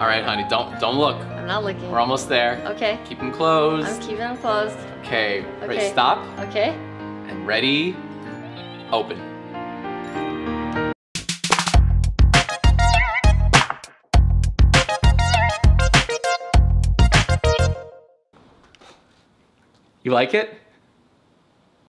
All right, honey, don't don't look. I'm not looking. We're almost there. Okay. Keep them closed. I'm keeping them closed. Okay, ready, Okay. stop, Okay. and ready, open. You like it?